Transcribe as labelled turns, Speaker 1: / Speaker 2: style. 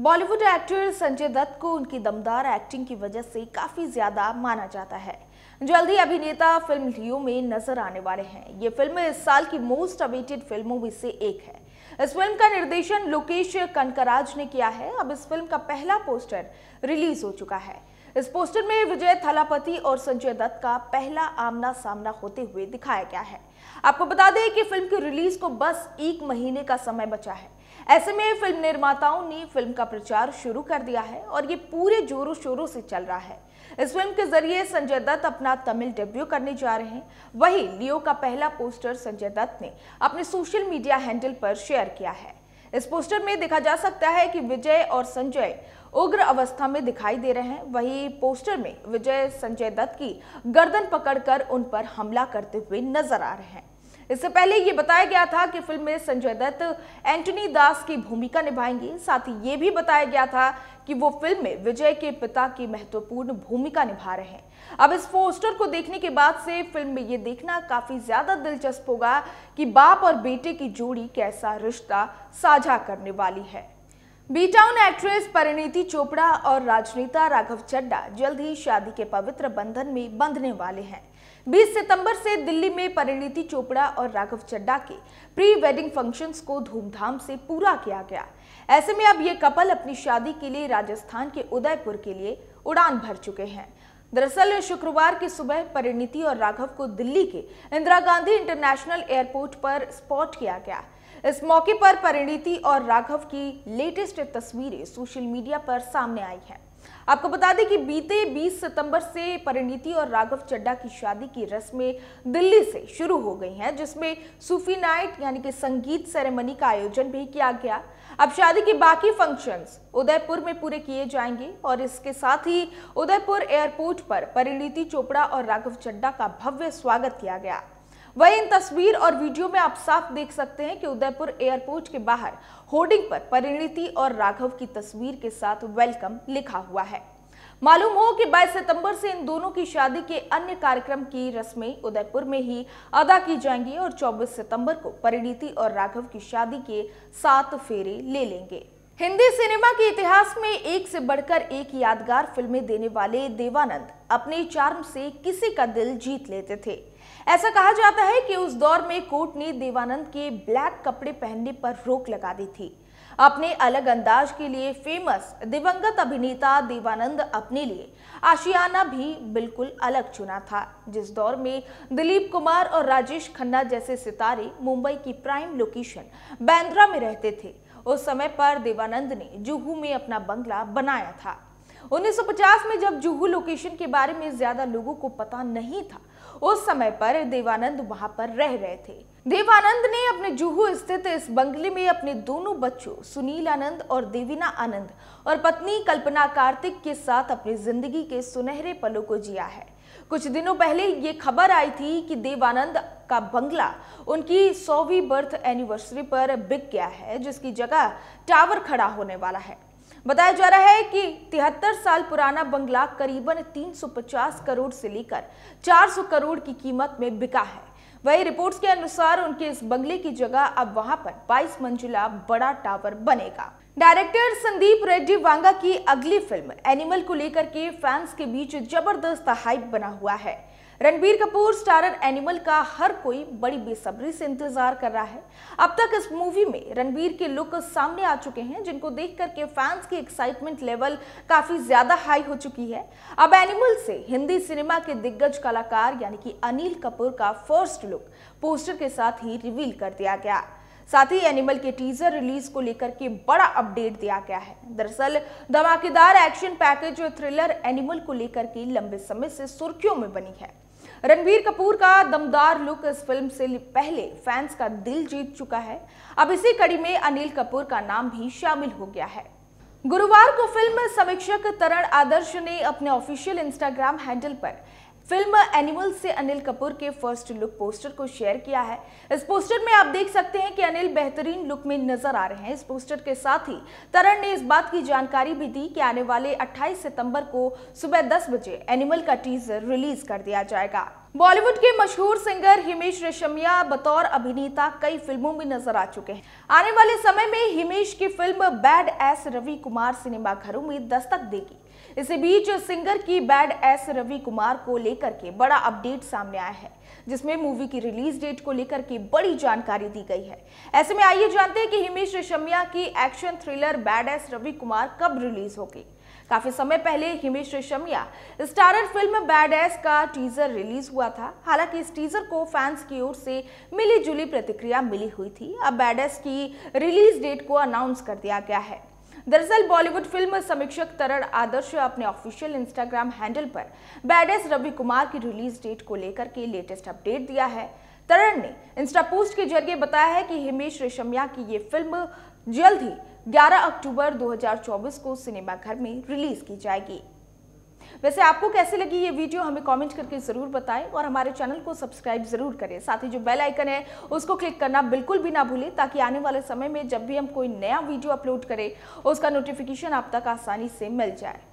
Speaker 1: Bollywood actor Sanjay Dutt को उनकी दमदार एक्टिंग की वजह से काफ़ी ज़्यादा माना जाता है। जल्दी अभिनेता फ़िल्म लियो में नज़र आने वाले हैं। ये फ़िल्म इस साल की मोस्ट अवेटेड फ़िल्मों में से एक है। इस फ़िल्म का निर्देशन लोकेश कनकराज ने किया है। अब इस फ़िल्म का पहला पोस्टर रिलीज़ हो चुका है। इस पोस्टर में विजय थलापति और संजय दत्त का पहला आमना सामना होते हुए दिखाया गया है। आपको बता दें कि फ़िल्म की रिलीज़ को बस एक महीने का समय बचा है। ऐसे में फ़िल्म निर्माताओं ने फ़िल्म का प्रचार शुरू कर दिया है और ये पूरे जोरों शोरों से चल रहा है। इस फ़िल्म के ज़रिए संजय दत्त अपना तमिल डेब्यू करने जा रहे हैं। वही लियो का पहला पोस्टर संजय दत्त ने अपने सोशल मीडिया हैंडल पर शेयर किया है। इस पोस्टर में देखा जा सकता है कि विजय और संजय उग्र अवस्था में दिखाई दे रहे हैं। वही पोस्टर में विजय संजय दत्त की गर्दन पकड़कर उन पर हमला करते हुए नज़र आ रहे हैं। इससे पहले ये बताया गया था कि फ़िल्म में संजय दत्त, एंटनी दास की भूमिका निभाएँगे। साथ ही ये भी बताया गया था कि वो फ़िल्म में विजय के पिता की महत्वपूर्ण भूमिका निभा रहे हैं। अब इस पोस्टर को देखने के बाद से फ़िल्म में ये देखना काफ़ी ज़्यादा दिलचस्प होगा कि बाप और बेटे की जोड़ी कैसा रिश्ता साझा करने वाली है। B town actress Parineeti Chopra और राजनेता राघव चड्डा जल्द ही शादी के पवित्र बंधन में बंधने वाले हैं। 20 सितंबर से दिल्ली में परिणीति चोपड़ा और राघव चड्डा के प्री वेडिंग फ़ंक्शंस को धूमधाम से पूरा किया गया। ऐसे में अब ये कपल अपनी शादी के लिए राजस्थान के उदयपुर के लिए उड़ान भर चुके हैं। दरअसल शुक्रवार की सुबह परिणीति और राघव को दिल्ली के इंदिरा गांधी इंटरनेशनल एयरपोर्ट पर स्पॉट किया गया। इस मौके पर परिणीति और राघव की लेटेस्ट तस्वीरें सोशल मीडिया पर सामने आई हैं। आपको बता दें कि बीते 20 सितंबर से परिणीति और राघव चड्डा की शादी की रस्में दिल्ली से शुरू हो गई हैं, जिसमें सूफी नाइट यानी कि संगीत सेरेमनी का आयोजन भी किया गया। अब शादी के बाकी फ़ंक्शंस उदयपुर में पूरे किए जाएँगे और इसके साथ ही उदयपुर एयरपोर्ट पर परिणीति चोपड़ा और राघव चड्डा का भव्य स्वागत किया गया। वही इन तस्वीर और वीडियो में आप साफ़ देख सकते हैं कि उदयपुर एयरपोर्ट के बाहर होर्डिंग पर परिणीति और राघव की तस्वीर के साथ वेलकम लिखा हुआ है। मालूम हो कि 22 सितंबर से इन दोनों की शादी के अन्य कार्यक्रम की रस्में उदयपुर में ही अदा की जाएँगी और 24 सितंबर को परिणीति और राघव की शादी के सात फेरे ले लेंगे। हिंदी सिनेमा के इतिहास में एक से बढ़कर एक यादगार फ़िल्में देने वाले देवानंद अपने चार्म से किसी का दिल जीत लेते थे। ऐसा कहा जाता है कि उस दौर में कोर्ट ने देवानंद के ब्लैक कपड़े पहनने पर रोक लगा दी थी। अपने अलग अंदाज के लिए फ़ेमस दिवंगत अभिनेता देवानंद अपने लिए आशियाना भी बिल्कुल अलग चुना था। जिस दौर में दिलीप कुमार और राजेश खन्ना जैसे सितारे मुंबई की प्राइम लोकेशन बैंद्रा में रहते थे। उस समय पर देवानंद ने जुहू में अपना बंगला बनाया था। 1950 में जब जुहू लोकेशन के बारे में ज़्यादा लोगों को पता नहीं था, उस समय पर देवानंद वहाँ पर रह रहे थे। देवानंद ने अपने जुहू स्थित इस बंगले में अपने दोनों बच्चों, सुनील आनंद और देवीना आनंद, और पत्नी कल्पना कार्तिक के साथ अपनी ज़िंदगी के सुनहरे पलों को जिया है। कुछ दिनों पहले ये खबर आई थी कि देवानंद का बंगला उनकी सौवीं बर्थ एनिवर्सरी पर बिक गया है, जिसकी जगह टावर खड़ा होने वाला है। बताया जा रहा है कि तिहत्तर साल पुराना बंगला करीबन 350 करोड़ से लेकर 400 करोड़ की कीमत में बिका है। वही रिपोर्ट्स के अनुसार उनके इस बंगले की जगह अब वहाँ पर 22 मंजिला बड़ा टावर बनेगा। डायरेक्टर संदीप रेड्डी वांगा की अगली फ़िल्म, एनिमल को लेकर के फैंस के बीच ज़बरदस्त हाइप बना हुआ है। रणबीर कपूर स्टारर एनिमल का हर कोई बड़ी बेसब्री से इंतज़ार कर रहा है। अब तक इस मूवी में रणबीर के लुक सामने आ चुके हैं, जिनको देख करके फैंस की एक्साइटमेंट लेवल काफ़ी ज़्यादा हाई हो चुकी है। अब एनिमल से हिंदी सिनेमा के दिग्गज कलाकार, यानी कि अनिल कपूर का फ़र्स्ट लुक पोस्टर के साथ ही रिवील कर दिया गया। साथ ही एनिमल के टीजर रिलीज़ को लेकर के बड़ा अपडेट दिया गया है। दरअसल, धमाकेदार एक्शन पैकेज और थ्रिलर एनिमल को लेकर के लंबे समय से सुर्खियों में बनी है। रणबीर कपूर का दमदार लुक इस फ़िल्म से पहले फैंस का दिल जीत चुका है। अब इसी कड़ी में अनिल कपूर का नाम भी शामिल हो गया है। गुरुवार को फ़िल्म समीक्षक तरण आदर्श ने अपने ऑफिशियल इंस्टाग्राम हैंडल पर फ़िल्म एनिमल से अनिल कपूर के फ़र्स्ट लुक पोस्टर को शेयर किया है। इस पोस्टर में आप देख सकते हैं कि अनिल बेहतरीन लुक में नज़र आ रहे हैं। इस पोस्टर के साथ ही तरण ने इस बात की जानकारी भी दी कि आने वाले 28 सितंबर को सुबह 10 बजे एनिमल का टीजर रिलीज़ कर दिया जाएगा। बॉलीवुड के मशहूर सिंगर हिमेश रेशमिया बतौर अभिनेता कई फ़िल्मों में नज़र आ चुके हैं। आने वाले समय में हिमेश की film Badass Ravi Kumar cinema घरों में दस्तक देगी। इसी बीच सिंगर की बैड एस रवि कुमार को लेकर के बड़ा अपडेट सामने आया है, जिसमें मूवी की रिलीज़ डेट को लेकर के बड़ी जानकारी दी गई है। ऐसे में आइए जानते हैं कि हिमेश रेशमिया की action thriller Badass Ravi Kumar कब रिलीज़ होगी काफ़ी समय पहले Himesh Reshammiya starrer film Badass का टीजर रिलीज़ हुआ था। हालाँकि इस टीजर को फैंस की ओर से मिली जुली प्रतिक्रिया मिली हुई थी। अब बैड एस की रिलीज़ डेट को अनाउंस कर दिया गया है। दरअसल बॉलीवुड फ़िल्म समीक्षक तरण आदर्श अपने ऑफिशियल इंस्टाग्राम हैंडल पर बैडेस रवि कुमार की रिलीज़ डेट को लेकर के लेटेस्ट अपडेट दिया है। तरण ने इंस्टा पोस्ट के ज़रिए बताया है कि हिमेश रेशमिया की ये फ़िल्म जल्द ही 11 अक्टूबर 2024 को सिनेमाघर में रिलीज़ की जाएगी। वैसे आपको कैसे लगी ये वीडियो, हमें कमेंट करके ज़रूर बताएँ और हमारे चैनल को सब्सक्राइब ज़रूर करें। साथ ही जो बेल आइकन है, उसको क्लिक करना बिल्कुल भी ना भूलें, ताकि आने वाले समय में जब भी हम कोई नया वीडियो अपलोड करें, उसका नोटिफिकेशन आप तक आसानी से मिल जाए।